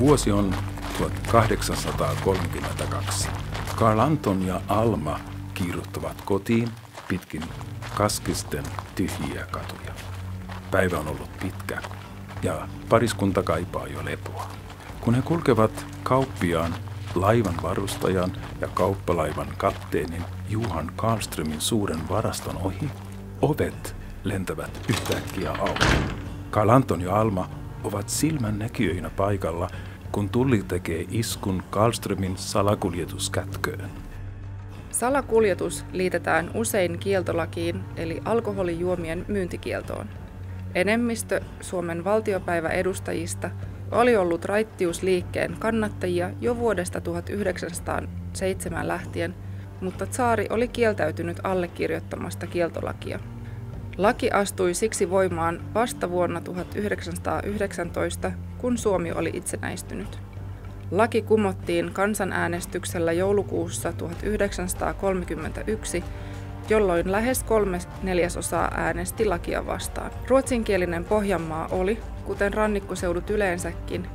Vuosi on 1832. Karl Anton ja Alma kiiruttavat kotiin pitkin kaskisten tyhjiä katuja. Päivä on ollut pitkä ja pariskunta kaipaa jo lepoa. Kun he kulkevat kauppiaan, laivan varustajan ja kauppalaivan kapteenin Juhan Karlströmin suuren varaston ohi, ovet lentävät yhtäkkiä auki. Karl Anton ja Alma ovat silmännäkijöinä paikalla, kun tulli tekee iskun Karlströmin salakuljetuskätköön. Salakuljetus liitetään usein kieltolakiin eli alkoholijuomien myyntikieltoon. Enemmistö Suomen valtiopäiväedustajista oli ollut raittiusliikkeen kannattajia jo vuodesta 1907 lähtien, mutta tsaari oli kieltäytynyt allekirjoittamasta kieltolakia. Laki astui siksi voimaan vasta vuonna 1919, kun Suomi oli itsenäistynyt. Laki kumottiin kansanäänestyksellä joulukuussa 1931, jolloin lähes kolme neljäsosaa äänesti lakia vastaan. Ruotsinkielinen Pohjanmaa oli, kuten rannikkoseudut yleensäkin,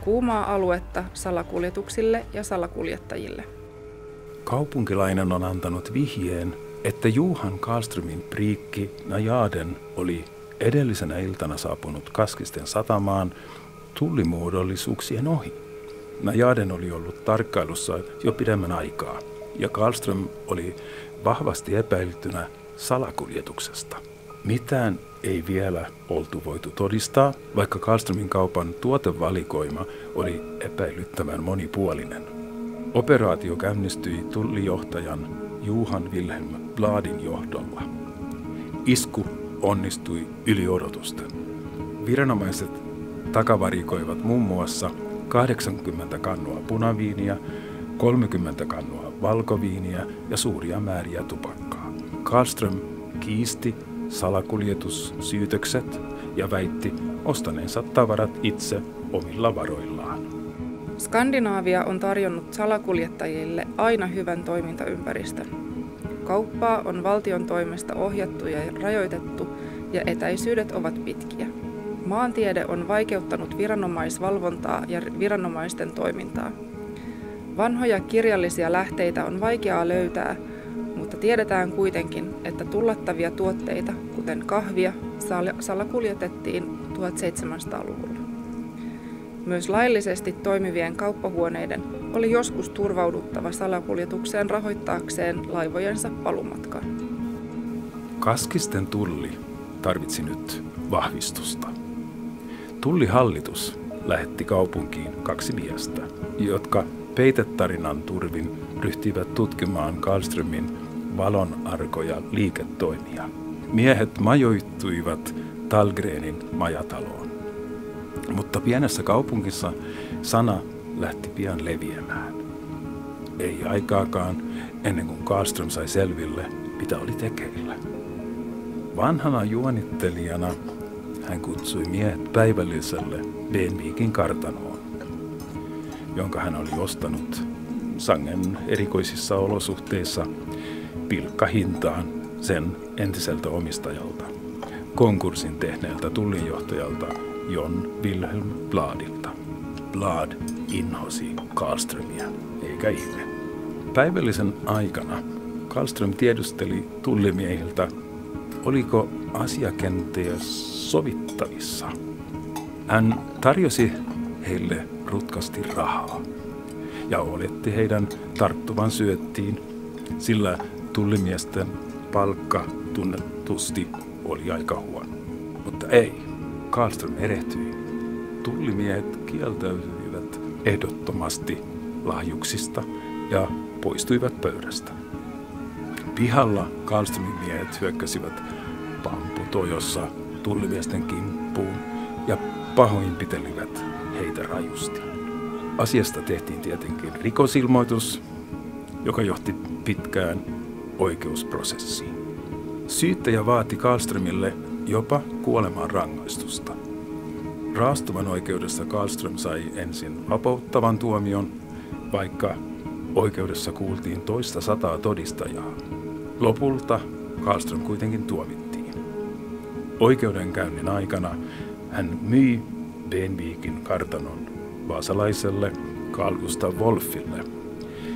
kuumaa aluetta salakuljetuksille ja salakuljettajille. Kaupunkilainen on antanut vihjeen, että Juhan Karlströmin priikki Najaden oli edellisenä iltana saapunut Kaskisten satamaan tullimuodollisuuksien ohi. Najaden oli ollut tarkkailussa jo pidemmän aikaa, ja Karlström oli vahvasti epäiltynä salakuljetuksesta. Mitään ei vielä oltu voitu todistaa, vaikka Karlströmin kaupan tuotevalikoima oli epäilyttävän monipuolinen. Operaatio käynnistyi tullijohtajan Juhan Wilhelm Bladin johdolla. Isku onnistui yli odotusten. Viranomaiset takavarikoivat muun muassa 80 kannua punaviiniä, 30 kannua valkoviiniä ja suuria määriä tupakkaa. Karlström kiisti salakuljetussyytökset ja väitti ostaneensa tavarat itse omilla varoillaan. Skandinaavia on tarjonnut salakuljettajille aina hyvän toimintaympäristön. Kauppaa on valtion toimesta ohjattu ja rajoitettu ja etäisyydet ovat pitkiä. Maantiede on vaikeuttanut viranomaisvalvontaa ja viranomaisten toimintaa. Vanhoja kirjallisia lähteitä on vaikeaa löytää, mutta tiedetään kuitenkin, että tullattavia tuotteita, kuten kahvia, salakuljetettiin 1700-luvulla. Myös laillisesti toimivien kauppahuoneiden oli joskus turvauduttava salakuljetukseen rahoittaakseen laivojensa palumatkan. Kaskisten tulli tarvitsi nyt vahvistusta. Tullihallitus lähetti kaupunkiin kaksi miestä, jotka peitetarinan turvin ryhtyivät tutkimaan Karlströmin valonarkoja liiketoimia. Miehet majoittuivat Talgrenin majataloon. Mutta pienessä kaupungissa sana lähti pian leviämään. Ei aikaakaan ennen kuin Karlström sai selville, mitä oli tekeillä. Vanhana juonittelijana hän kutsui miehet päivälliselle Benviikin kartanoon, jonka hän oli ostanut sangen erikoisissa olosuhteissa pilkkahintaan sen entiseltä omistajalta, konkurssin tehneeltä tullinjohtajalta Jon Wilhelm Bladilta. Blad inhosi Karlströmiä, eikä ihme. Päivällisen aikana Karlström tiedusteli tullimiehiltä, oliko asia kenties sovittavissa. Hän tarjosi heille rutkasti rahaa ja oletti heidän tarttuvan syöttiin, sillä tullimiesten palkka tunnetusti oli aika huono. Mutta ei, Karlström erehtyi. Tullimiehet kieltäytyivät ehdottomasti lahjuksista ja poistuivat pöydästä. Pihalla Karlströmin miehet hyökkäsivät pamputojossa tullimiesten kimppuun ja pahoinpitelivät heitä rajusti. Asiasta tehtiin tietenkin rikosilmoitus, joka johti pitkään oikeusprosessiin. Syyttäjä vaati Karlströmille jopa kuolemaan rangaistusta. Raastuvan oikeudessa Karlström sai ensin vapauttavan tuomion, vaikka oikeudessa kuultiin toista sataa todistajaa. Lopulta Karlström kuitenkin tuomittiin. Oikeudenkäynnin aikana hän myi Benviikin kartanon vaasalaiselle Carl Gustav Wolfille,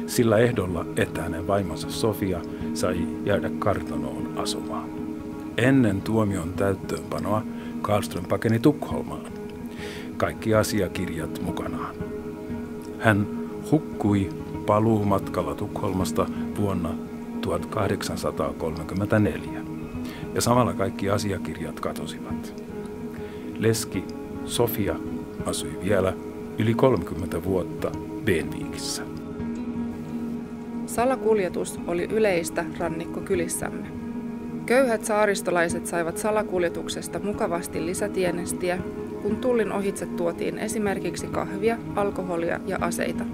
sillä ehdolla, että hänen vaimonsa Sofia sai jäädä kartanoon asumaan. Ennen tuomion täyttöönpanoa Karlström pakeni Tukholmaan. Kaikki asiakirjat mukanaan. Hän hukkui paluumatkalla Tukholmasta vuonna 1834 ja samalla kaikki asiakirjat katosivat. Leski Sofia asui vielä yli 30 vuotta Benviikissä. Salakuljetus oli yleistä rannikkokylissämme. Köyhät saaristolaiset saivat salakuljetuksesta mukavasti lisätienestiä, kun tullin ohitse tuotiin esimerkiksi kahvia, alkoholia ja aseita.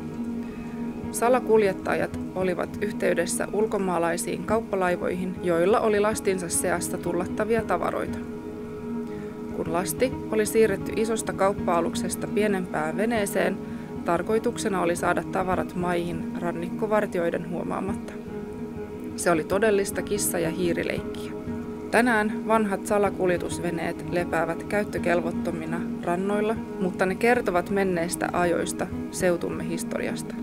Salakuljettajat olivat yhteydessä ulkomaalaisiin kauppalaivoihin, joilla oli lastinsa seassa tullattavia tavaroita. Kun lasti oli siirretty isosta kauppa-aluksesta pienempään veneeseen, tarkoituksena oli saada tavarat maihin rannikkovartioiden huomaamatta. Se oli todellista kissa- ja hiirileikkiä. Tänään vanhat salakuljetusveneet lepäävät käyttökelvottomina rannoilla, mutta ne kertovat menneistä ajoista seutumme historiasta.